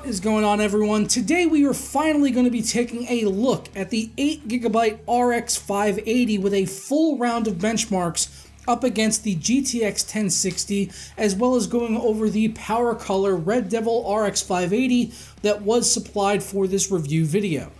What is going on everyone? Today we are finally going to be taking a look at the 8GB RX 580 with a full round of benchmarks up against the GTX 1060 as well as going over the PowerColor Red Devil RX 580 that was supplied for this review video.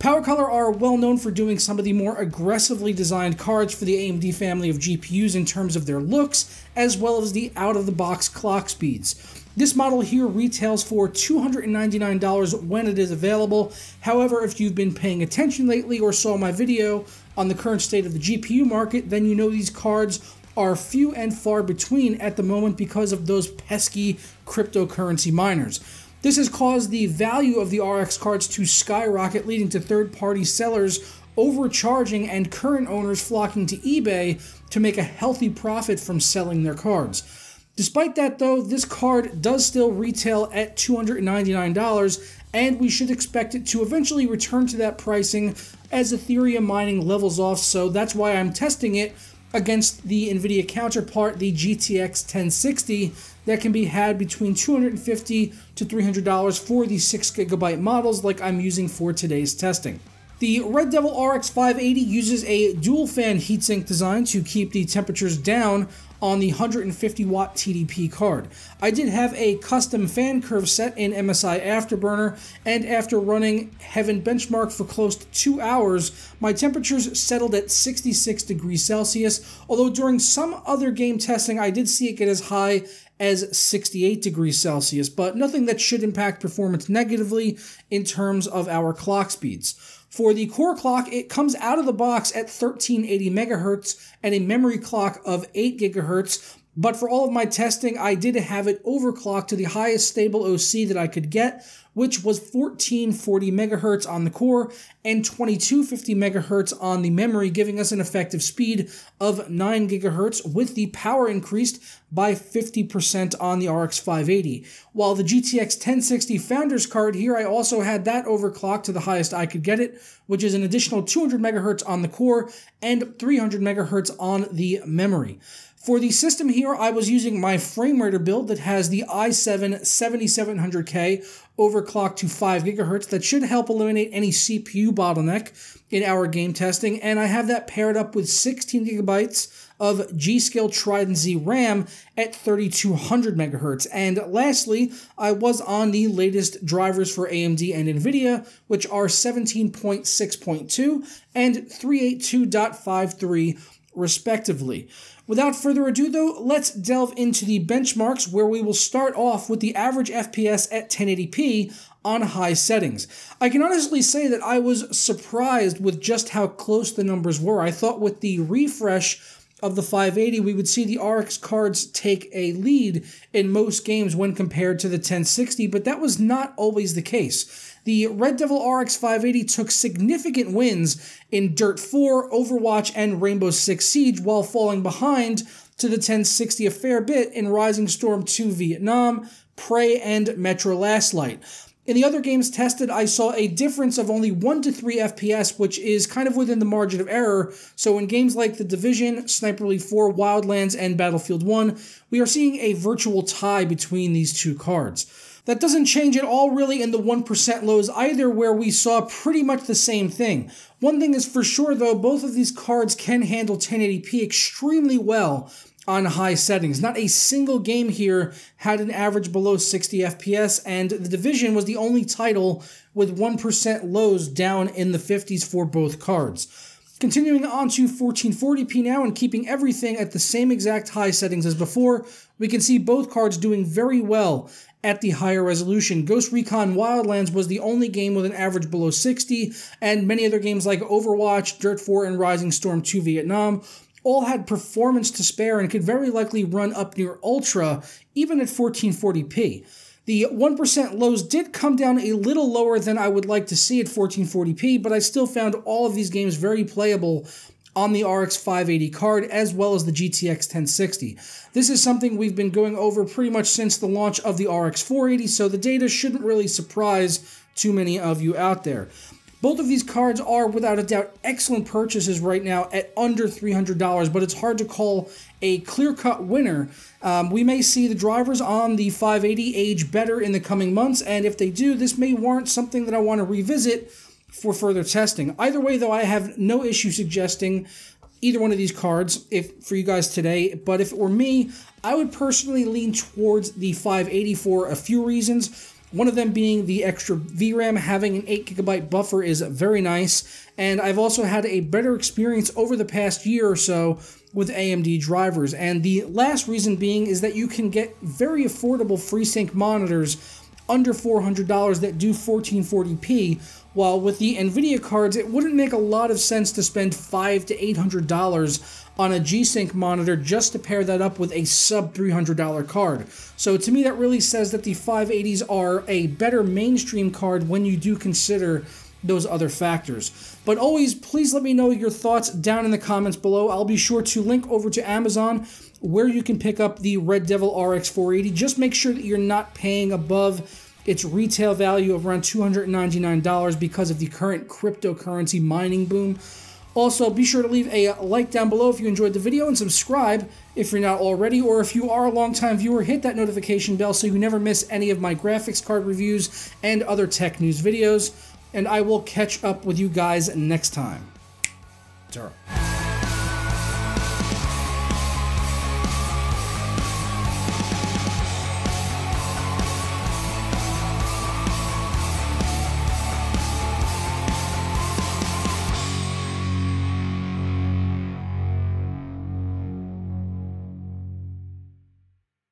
PowerColor are well known for doing some of the more aggressively designed cards for the AMD family of GPUs in terms of their looks, as well as the out-of-the-box clock speeds. This model here retails for $299 when it is available. However, if you've been paying attention lately or saw my video on the current state of the GPU market, then you know these cards are few and far between at the moment because of those pesky cryptocurrency miners. This has caused the value of the RX cards to skyrocket, leading to third party sellers overcharging and current owners flocking to eBay to make a healthy profit from selling their cards. Despite that, though, this card does still retail at $299, and we should expect it to eventually return to that pricing as Ethereum mining levels off, so that's why I'm testing it against the NVIDIA counterpart, the GTX 1060, that can be had between 250 to $300 for the 6GB models like I'm using for today's testing. The Red Devil RX 580 uses a dual fan heatsink design to keep the temperatures down on the 150 watt TDP card. I did have a custom fan curve set in MSI Afterburner, and after running Heaven Benchmark for close to two hours, my temperatures settled at 66 degrees Celsius, although during some other game testing I did see it get as high as 68 degrees Celsius, but nothing that should impact performance negatively in terms of our clock speeds. For the core clock, it comes out of the box at 1380 megahertz and a memory clock of 8 gigahertz. But for all of my testing, I did have it overclocked to the highest stable OC that I could get, which was 1440 megahertz on the core and 2250 megahertz on the memory, giving us an effective speed of 9 gigahertz with the power increased by 50% on the RX 580. While the GTX 1060 Founders card here, I also had that overclocked to the highest I could get it, which is an additional 200 megahertz on the core and 300 megahertz on the memory. For the system here, I was using my FrameRaider build that has the i7 7700K overclocked to 5 gigahertz. That should help eliminate any CPU bottleneck in our game testing. And I have that paired up with 16 gigabytes of G.Skill Trident Z RAM at 3200 megahertz. And lastly, I was on the latest drivers for AMD and NVIDIA, which are 17.6.2 and 382.53 respectively. Without further ado, though, let's delve into the benchmarks where we will start off with the average FPS at 1080p on high settings. I can honestly say that I was surprised with just how close the numbers were. I thought with the refresh of the 580, we would see the RX cards take a lead in most games when compared to the 1060, but that was not always the case. The Red Devil RX 580 took significant wins in Dirt 4, Overwatch, and Rainbow Six Siege while falling behind to the 1060 a fair bit in Rising Storm 2 Vietnam, Prey, and Metro Last Light. In the other games tested, I saw a difference of only 1 to 3 FPS, which is kind of within the margin of error. So in games like The Division, Sniper Elite 4, Wildlands, and Battlefield 1, we are seeing a virtual tie between these two cards. That doesn't change at all really in the 1% lows either, where we saw pretty much the same thing. One thing is for sure though, both of these cards can handle 1080p extremely well on high settings. Not a single game here had an average below 60 FPS, and The Division was the only title with 1% lows down in the 50s for both cards. Continuing on to 1440p now and keeping everything at the same exact high settings as before, we can see both cards doing very well at the higher resolution. Ghost Recon Wildlands was the only game with an average below 60, and many other games like Overwatch, Dirt 4, and Rising Storm 2 Vietnam all had performance to spare and could very likely run up near Ultra, even at 1440p. The 1% lows did come down a little lower than I would like to see at 1440p, but I still found all of these games very playable on the RX 580 card as well as the GTX 1060. This is something we've been going over pretty much since the launch of the RX 480, so the data shouldn't really surprise too many of you out there. Both of these cards are, without a doubt, excellent purchases right now at under $300, but it's hard to call a clear cut winner. Um, we may see the drivers on the 580 age better in the coming months, and if they do, this may warrant something that I want to revisit for further testing. Either way, though, I have no issue suggesting either one of these cards if for you guys today but if it were me i would personally lean towards the 580 for a few reasons one of them being the extra VRAM, having an 8 gigabyte buffer is very nice. And I've also had a better experience over the past year or so with AMD drivers. And the last reason being is that you can get very affordable FreeSync monitors under $400 that do 1440p. While with the NVIDIA cards, it wouldn't make a lot of sense to spend five to $800 on a G-Sync monitor just to pair that up with a sub $300 card. So to me, that really says that the 580s are a better mainstream card when you do consider those other factors. But always, please let me know your thoughts down in the comments below. I'll be sure to link over to Amazon where you can pick up the Red Devil RX 480. Just make sure that you're not paying above its retail value of around $299 because of the current cryptocurrency mining boom. Also, be sure to leave a like down below if you enjoyed the video and subscribe if you're not already, or if you are a longtime viewer, hit that notification bell so you never miss any of my graphics card reviews and other tech news videos. And I will catch up with you guys next time. Ciao.